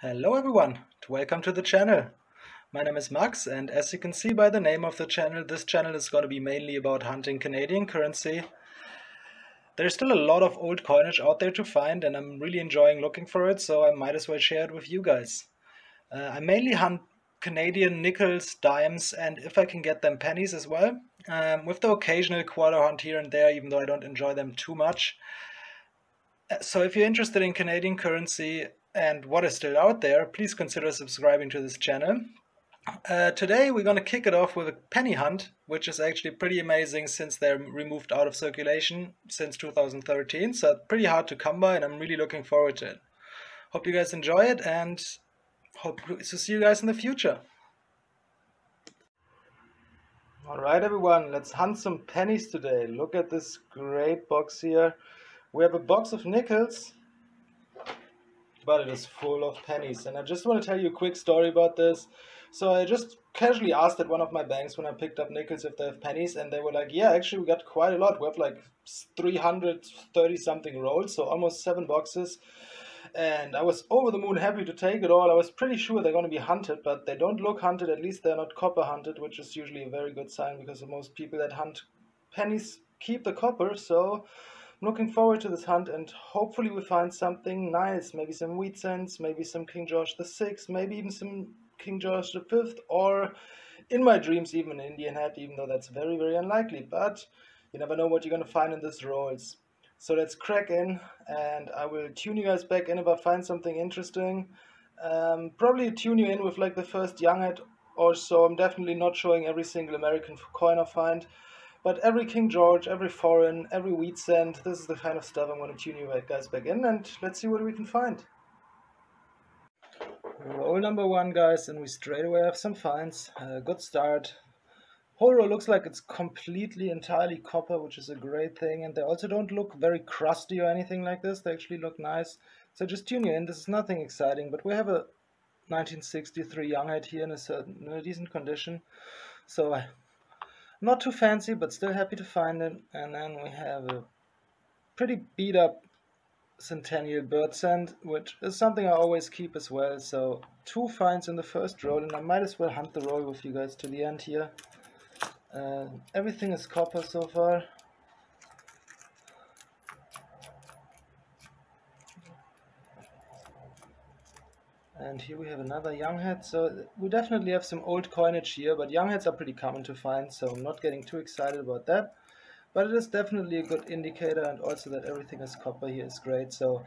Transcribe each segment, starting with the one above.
Hello everyone, welcome to the channel. My name is Max and as you can see by the name of the channel, this channel is going to be mainly about hunting Canadian currency. There's still a lot of old coinage out there to find and I'm really enjoying looking for it, so I might as well share it with you guys. Uh, I mainly hunt Canadian nickels, dimes, and if I can get them pennies as well, um, with the occasional quarter hunt here and there, even though I don't enjoy them too much. Uh, so if you're interested in Canadian currency and what is still out there, please consider subscribing to this channel. Uh, today we're going to kick it off with a penny hunt, which is actually pretty amazing since they're removed out of circulation since 2013, so pretty hard to come by and I'm really looking forward to it. Hope you guys enjoy it and hope to see you guys in the future. Alright everyone, let's hunt some pennies today. Look at this great box here. We have a box of nickels, but it is full of pennies. And I just want to tell you a quick story about this. So I just casually asked at one of my banks when I picked up nickels if they have pennies, and they were like, yeah, actually we got quite a lot. We have like 330 something rolls, so almost seven boxes and I was over the moon happy to take it all. I was pretty sure they're going to be hunted, but they don't look hunted. At least they're not copper hunted, which is usually a very good sign because most people that hunt pennies keep the copper. So I'm looking forward to this hunt, and hopefully we find something nice. Maybe some wheat cents, maybe some King George the Sixth, maybe even some King George the Fifth, or in my dreams even an Indian head, even though that's very very unlikely. But you never know what you're going to find in these rolls. So let's crack in and I will tune you guys back in if I find something interesting. Um, probably tune you in with like the first young head or so. I'm definitely not showing every single American coin I find. But every King George, every foreign, every wheat cent, this is the kind of stuff I'm going to tune you guys back in and let's see what we can find. Roll number one guys and we straight away have some finds. Uh, good start. Whole row looks like it's completely entirely copper, which is a great thing. And they also don't look very crusty or anything like this. They actually look nice. So just tune you in. This is nothing exciting, but we have a 1963 Younghead here in a certain in a decent condition. So not too fancy, but still happy to find it. And then we have a pretty beat up Centennial Bird Cent, which is something I always keep as well. So two finds in the first roll, and I might as well hunt the roll with you guys to the end here. Uh, everything is copper so far. And here we have another young head. So we definitely have some old coinage here, but young heads are pretty common to find, so I'm not getting too excited about that. But it is definitely a good indicator, and also that everything is copper here is great. So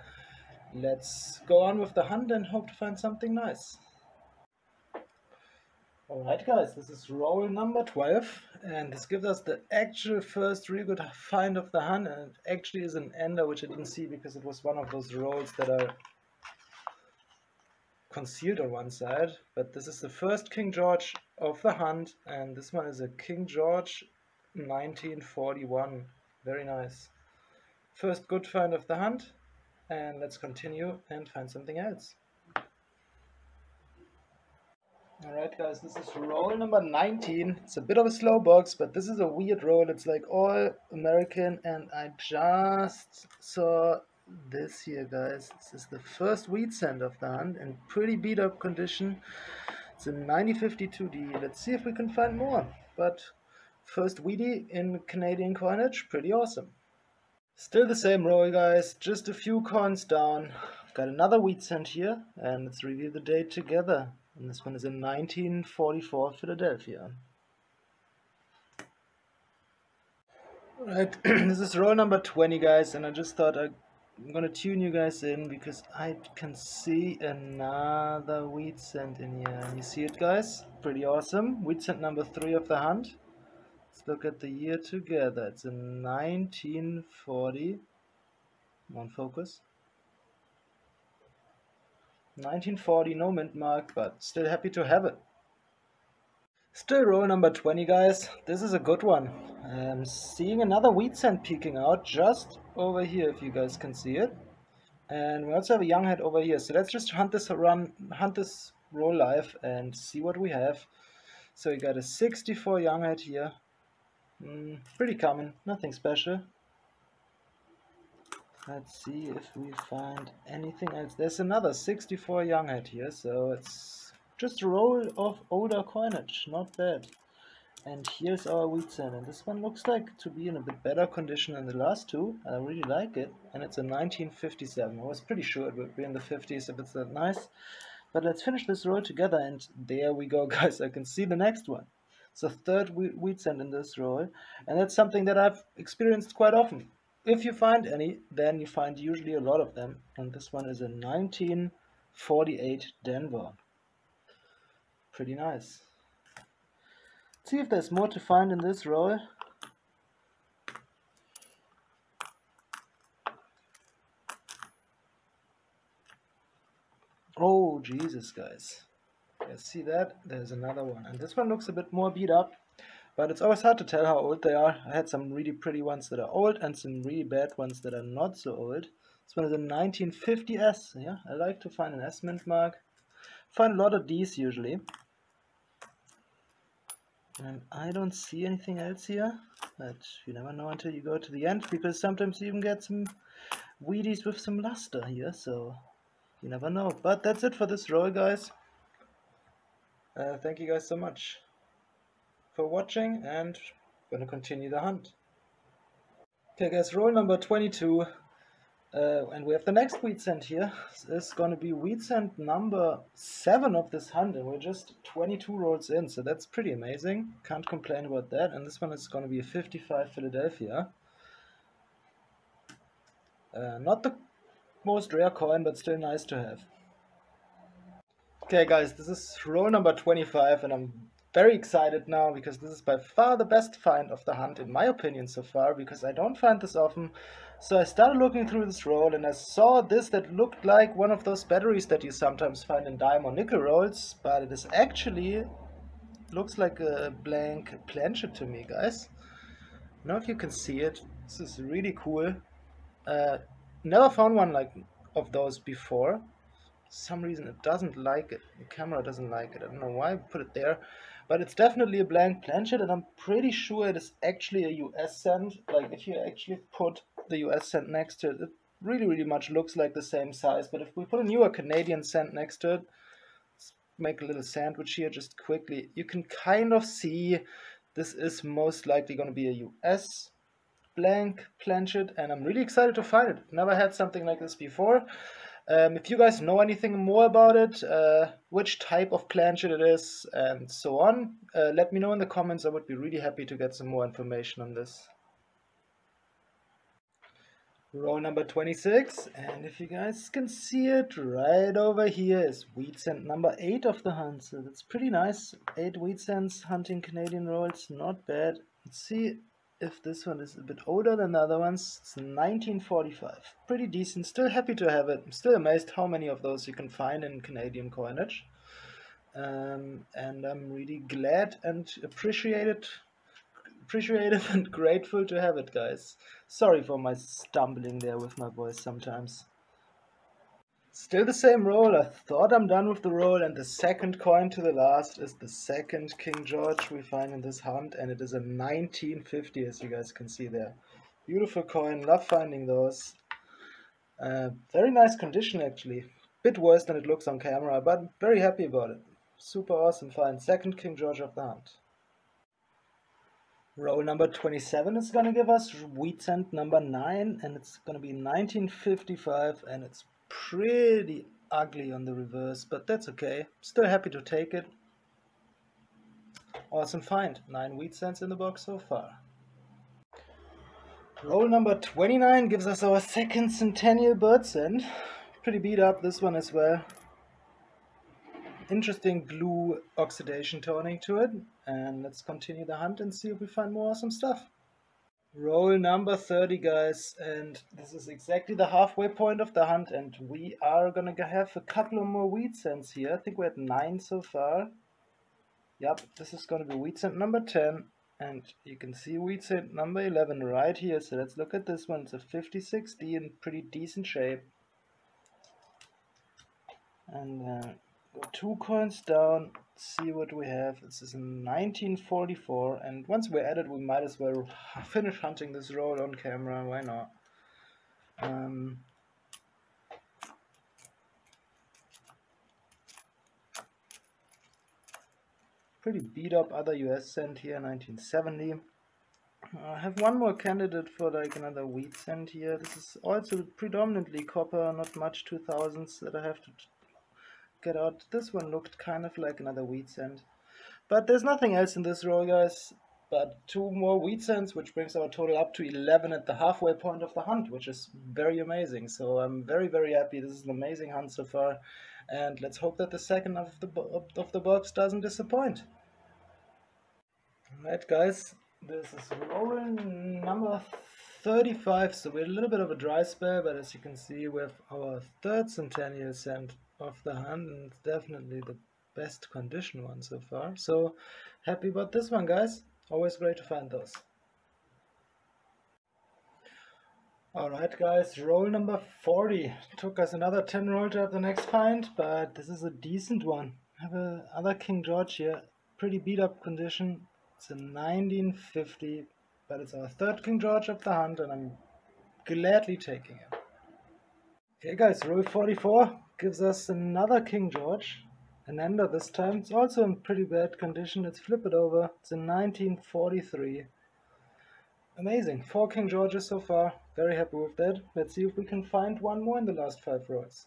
let's go on with the hunt and hope to find something nice. Alright guys, this is roll number 12 and this gives us the actual first real good find of the hunt and it actually is an ender which I didn't see because it was one of those rolls that are concealed on one side but this is the first King George of the hunt and this one is a King George 1941 very nice first good find of the hunt and let's continue and find something else Alright guys, this is roll number 19. It's a bit of a slow box, but this is a weird roll. It's like all American and I just saw this here guys. This is the first wheat cent of the hunt in pretty beat up condition. It's a 9052D. Let's see if we can find more. But first wheatie in Canadian coinage, pretty awesome. Still the same roll guys, just a few coins down. Got another wheat cent here and let's review the date together. And this one is in 1944 Philadelphia. Right, this is roll number 20 guys and I just thought I'm gonna tune you guys in because I can see another wheat cent in here. You see it guys? Pretty awesome. Wheat cent number 3 of the hunt. Let's look at the year together. It's in 1940. On focus. 1940, no mint mark, but still happy to have it. Still roll number 20, guys. This is a good one. I'm seeing another wheat cent peeking out just over here, if you guys can see it. And we also have a young head over here. So let's just hunt this run, hunt this roll live and see what we have. So we got a 64 young head here. Mm, pretty common, nothing special. Let's see if we find anything else. There's another 64 young head here, so it's just a roll of older coinage, not bad. And here's our wheat cent, and this one looks like to be in a bit better condition than the last two. I really like it, and it's a 1957. I was pretty sure it would be in the 50s if it's that nice. But let's finish this roll together, and there we go, guys. I can see the next one. It's the third wheat cent in this roll, and that's something that I've experienced quite often. If you find any, then you find usually a lot of them, and this one is a 1948 Denver. Pretty nice see if there's more to find in this roll. Oh, Jesus, guys. You see that? There's another one. And this one looks a bit more beat up. But it's always hard to tell how old they are. I had some really pretty ones that are old and some really bad ones that are not so old. This one is a 1950S. Yeah, I like to find an S mint mark. Find a lot of these usually. And I don't see anything else here, but you never know until you go to the end, because sometimes you even get some Wheaties with some luster here, so you never know. But that's it for this roll, guys. Uh, thank you guys so much for watching, and gonna continue the hunt. Okay guys, roll number 22. Uh, and we have the next wheat cent here. This is going to be wheat cent number 7 of this hunt, and we're just 22 rolls in, so that's pretty amazing. Can't complain about that. And this one is going to be a 55 Philadelphia. Uh, not the most rare coin, but still nice to have. Okay guys, this is roll number 25, and I'm very excited now because this is by far the best find of the hunt in my opinion so far because I don't find this often. So I started looking through this roll and I saw this that looked like one of those batteries that you sometimes find in dime or nickel rolls, but it is actually looks like a blank planchet to me, guys. Now if you can see it, this is really cool. Uh, never found one like of those before. some reason it doesn't like it. The camera doesn't like it. I don't know why I put it there. But it's definitely a blank planchet and I'm pretty sure it is actually a US cent. Like if you actually put the US cent next to it, it really, really much looks like the same size. But if we put a newer Canadian cent next to it, make a little sandwich here just quickly. You can kind of see this is most likely going to be a US blank planchet and I'm really excited to find it. Never had something like this before. Um, if you guys know anything more about it, uh, which type of planchet it is, and so on, uh, let me know in the comments. I would be really happy to get some more information on this. Row number 26, and if you guys can see it, right over here is wheat cent number 8 of the hunt. So that's pretty nice. 8 wheat cents hunting Canadian rolls, not bad. Let's see if this one is a bit older than the other ones. It's 1945. Pretty decent. Still happy to have it. I'm still amazed how many of those you can find in Canadian coinage. Um, and I'm really glad and appreciated appreciative and grateful to have it guys. Sorry for my stumbling there with my voice sometimes. Still the same roll. I thought I'm done with the roll and the second coin to the last is the second King George we find in this hunt and it is a 1950 as you guys can see there. Beautiful coin, love finding those. Uh, very nice condition actually. Bit worse than it looks on camera but very happy about it. Super awesome find. Second King George of the hunt. Roll number 27 is going to give us wheat cent number 9 and it's going to be 1955 and it's pretty ugly on the reverse, but that's okay. Still happy to take it. Awesome find. 9 wheat cents in the box so far. Roll number 29 gives us our second Centennial bird cent. Pretty beat up this one as well. Interesting blue oxidation toning to it. And let's continue the hunt and see if we find more awesome stuff. Roll number 30, guys, and this is exactly the halfway point of the hunt, and we are gonna have a couple of more wheat cents here. I think we're at 9 so far. Yep, this is gonna be wheat cent number 10, and you can see wheat cent number 11 right here, so let's look at this one. It's a 56D in pretty decent shape. And uh, go two coins down, see what we have. This is 1944, and once we're at it, we might as well finish hunting this roll on camera. Why not? Um, pretty beat up other US cent here, 1970. I have one more candidate for like another wheat cent here. This is also predominantly copper, not much 2000s that I have to get out. This one looked kind of like another wheat cent. But there's nothing else in this row, guys. But two more wheat cents, which brings our total up to 11 at the halfway point of the hunt, which is very amazing. So I'm very, very happy. This is an amazing hunt so far. And let's hope that the second of the, of the box doesn't disappoint. Alright, guys. This is rolling number 35, so we're a little bit of a dry spell, but as you can see, we have our third centennial cent of the hunt, and it's definitely the best condition one so far. So happy about this one, guys. Always great to find those. Alright guys, roll number 40. Took us another 10 roll to have the next find, but this is a decent one. Have a other King George here. Pretty beat up condition. It's a 1950, but it's our third King George of the hunt, and I'm gladly taking it. Okay guys, roll 44 gives us another King George. An ender this time. It's also in pretty bad condition. Let's flip it over. It's a 1943. Amazing. Four King Georges so far. Very happy with that. Let's see if we can find one more in the last five rows.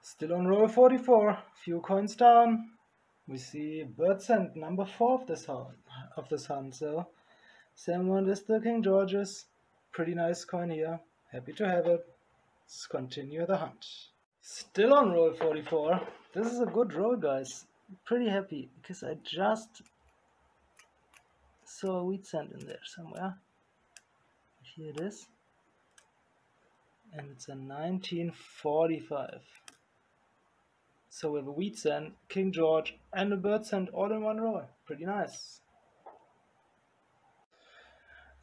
Still on row 44. Few coins down we see bird cent number four of this hunt, of this hunt. So same one as the King George's. Pretty nice coin here. Happy to have it. Let's continue the hunt. Still on roll 44. This is a good roll, guys. Pretty happy because I just saw a wheat cent in there somewhere. Here it is. And it's a 1945. So we have a wheat cent, King George, and a bird cent all in one row. Pretty nice.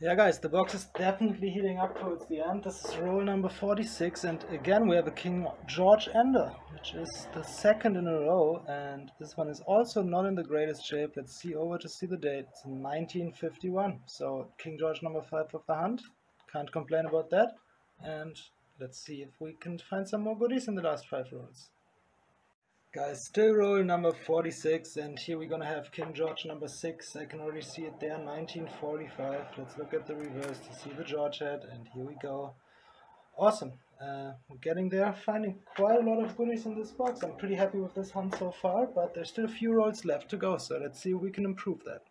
Yeah guys, the box is definitely heating up towards the end. This is roll number 46 and again we have a King George Ender, which is the second in a row and this one is also not in the greatest shape. Let's see over to see the date. It's 1951. So King George number 5 of the hunt. Can't complain about that. And let's see if we can find some more goodies in the last 5 rolls. Guys, still roll number 46 and here we're gonna have King George number 6. I can already see it there, 1945. Let's look at the reverse to see the George head and here we go. Awesome. Uh, we're getting there, finding quite a lot of goodies in this box. I'm pretty happy with this hunt so far, but there's still a few rolls left to go, so let's see if we can improve that.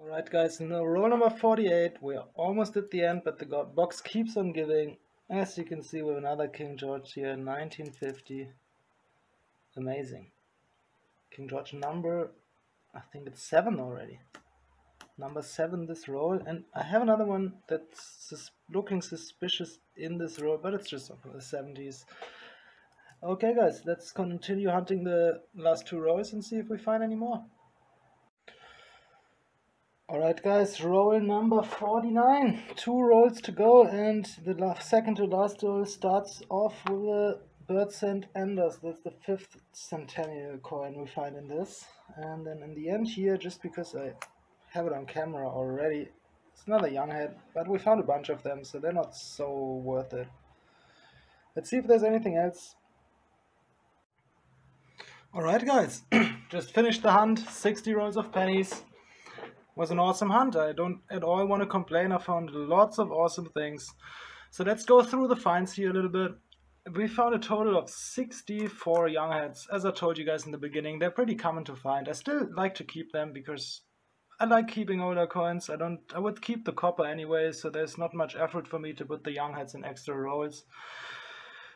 Alright guys, now roll number 48. We're almost at the end, but the box keeps on giving. As you can see with another King George here, 1950 amazing. King George number, I think it's seven already. Number seven this roll, and I have another one that's sus looking suspicious in this roll, but it's just from the 70s. Okay guys, let's continue hunting the last two rows and see if we find any more. Alright guys, roll number 49. Two rolls to go and the second to last roll starts off with a Bird Cent Enders, that's the fifth centennial coin we find in this. And then in the end here, just because I have it on camera already, it's another young head, but we found a bunch of them, so they're not so worth it. Let's see if there's anything else. Alright guys, just finished the hunt, 60 rolls of pennies. Was an awesome hunt, I don't at all want to complain, I found lots of awesome things. So let's go through the finds here a little bit we found a total of 64 young heads. As I told you guys in the beginning, they're pretty common to find. I still like to keep them because I like keeping older coins. I don't. I would keep the copper anyway, so there's not much effort for me to put the young heads in extra rolls.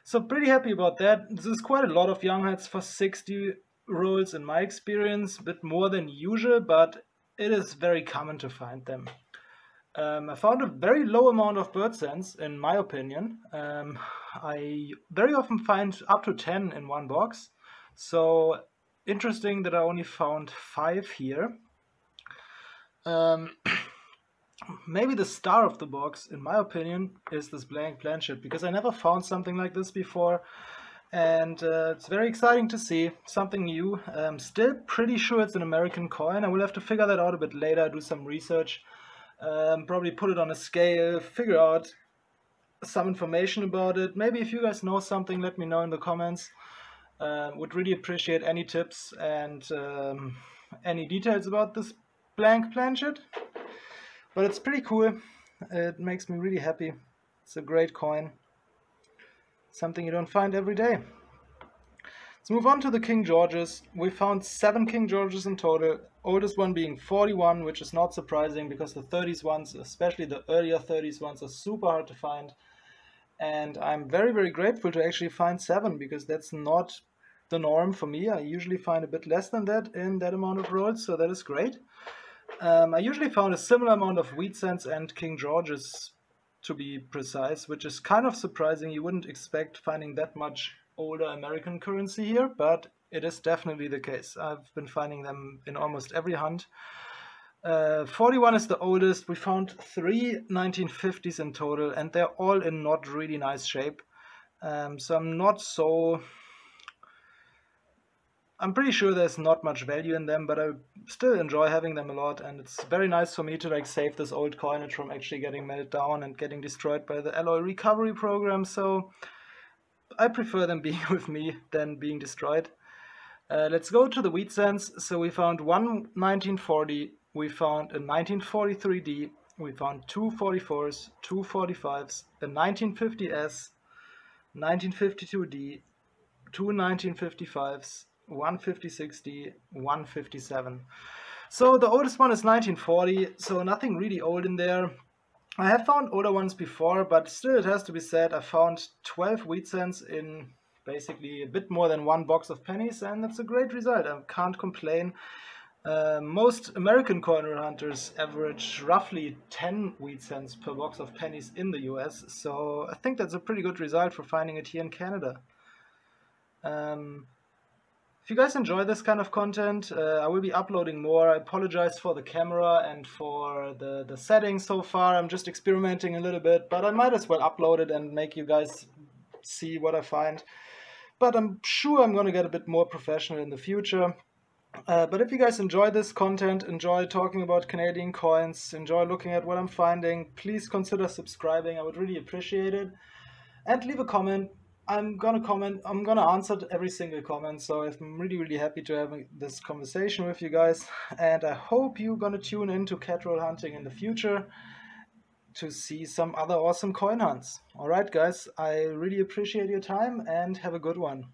So pretty happy about that. This is quite a lot of young heads for 60 rolls in my experience, a bit more than usual, but it is very common to find them. Um, I found a very low amount of bird cents, in my opinion. Um, I very often find up to 10 in one box. So interesting that I only found 5 here. Um, maybe the star of the box, in my opinion, is this blank planchet, because I never found something like this before. And uh, it's very exciting to see something new. I'm still pretty sure it's an American coin. I will have to figure that out a bit later, do some research. Um, probably put it on a scale, figure out some information about it. Maybe if you guys know something, let me know in the comments. Uh, would really appreciate any tips and um, any details about this blank planchet. But it's pretty cool. It makes me really happy. It's a great coin. Something you don't find every day. Let's move on to the King Georges. We found seven King Georges in total, oldest one being 41, which is not surprising because the 30s ones, especially the earlier 30s ones, are super hard to find. And I'm very, very grateful to actually find seven because that's not the norm for me. I usually find a bit less than that in that amount of rolls, so that is great. Um, I usually found a similar amount of wheat cents and King Georges to be precise, which is kind of surprising. You wouldn't expect finding that much older American currency here, but it is definitely the case. I've been finding them in almost every hunt. Uh, 41 is the oldest. We found three 1950s in total, and they're all in not really nice shape. Um, so I'm not so. I'm pretty sure there's not much value in them, but I still enjoy having them a lot, and it's very nice for me to like save this old coinage from actually getting melted down and getting destroyed by the alloy recovery program. So I prefer them being with me than being destroyed. Uh, let's go to the wheat cents. So we found one 1940, we found a 1943D, we found two 44s, two 45s, a 1950S, 1952D, two 1955s, 156D, 157. So the oldest one is 1940, so nothing really old in there. I have found older ones before, but still it has to be said, I found 12 wheat cents in basically a bit more than one box of pennies, and that's a great result. I can't complain. Uh, most American coin hunters average roughly 10 wheat cents per box of pennies in the US, so I think that's a pretty good result for finding it here in Canada. Um, if you guys enjoy this kind of content, uh, I will be uploading more. I apologize for the camera and for the, the settings so far. I'm just experimenting a little bit, but I might as well upload it and make you guys see what I find. But I'm sure I'm going to get a bit more professional in the future. Uh, but if you guys enjoy this content, enjoy talking about Canadian coins, enjoy looking at what I'm finding, please consider subscribing. I would really appreciate it. And leave a comment I'm gonna comment. I'm gonna answer every single comment. So I'm really, really happy to have uh, this conversation with you guys, and I hope you're gonna tune in to cat hunting in the future to see some other awesome coin hunts. All right, guys. I really appreciate your time and have a good one.